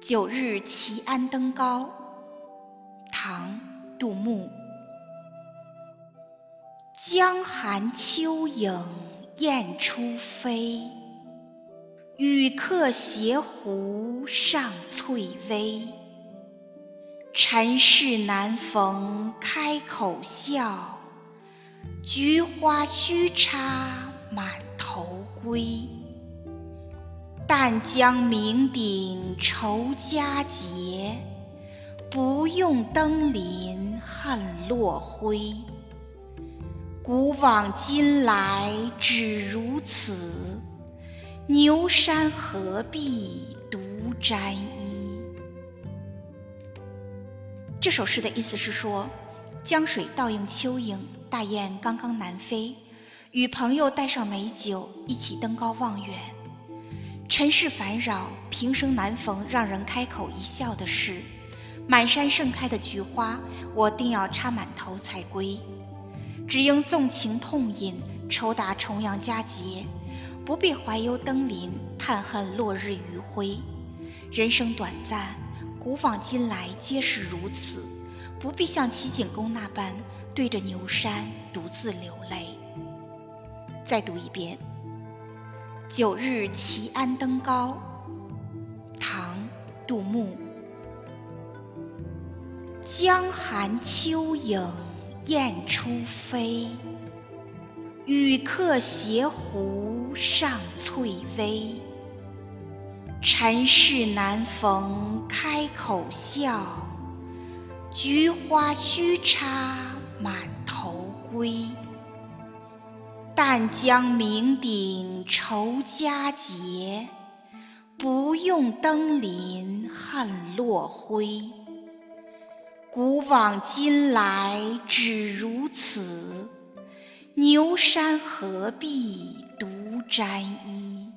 九日齐安登高，唐·杜牧。江寒秋影雁初飞，与客携壶上翠微。尘世难逢开口笑，菊花须插满头归。但将酩酊酬佳节，不用登临恨落晖。古往今来只如此，牛山何必独沾衣？这首诗的意思是说，江水倒映秋影，大雁刚刚南飞，与朋友带上美酒，一起登高望远。尘世烦扰，平生难逢让人开口一笑的事。满山盛开的菊花，我定要插满头才归。只应纵情痛饮，酬答重阳佳节，不必怀忧登临，叹恨落日余晖。人生短暂，古往今来皆是如此，不必像齐景公那般对着牛山独自流泪。再读一遍。九日齐安登高，唐·杜牧。江寒秋影雁初飞，与客携壶上翠微。尘世难逢开口笑，菊花须插满头归。但将酩酊酬佳节，不用登临恨落晖。古往今来只如此，牛山何必独沾衣？